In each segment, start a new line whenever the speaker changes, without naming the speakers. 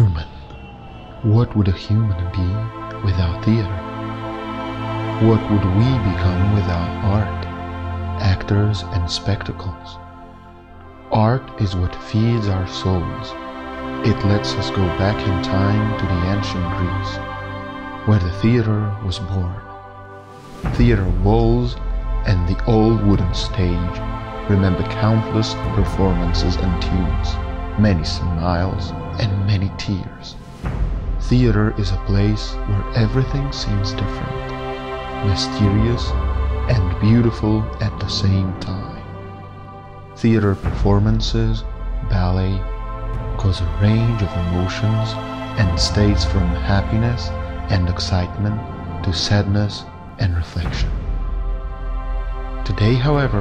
Human. What would a human be without theater? What would we become without art, actors, and spectacles? Art is what feeds our souls. It lets us go back in time to the ancient Greece, where the theater was born. Theater walls and the old wooden stage remember countless performances and tunes, many smiles and many tears. Theater is a place where everything seems different, mysterious and beautiful at the same time. Theater performances, ballet, cause a range of emotions and states from happiness and excitement to sadness and reflection. Today, however,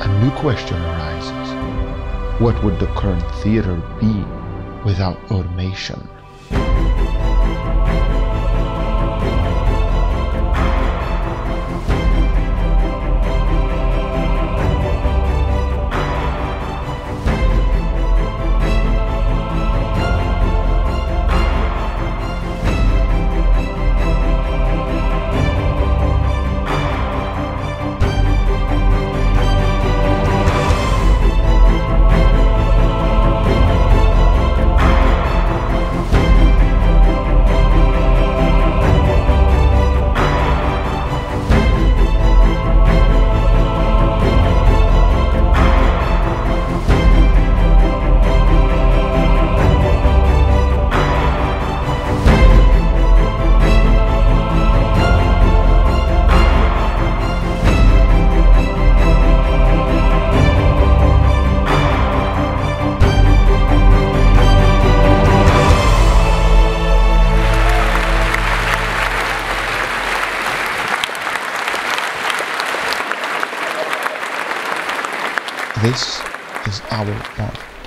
a new question arises. What would the current theater be without automation? This is our bond.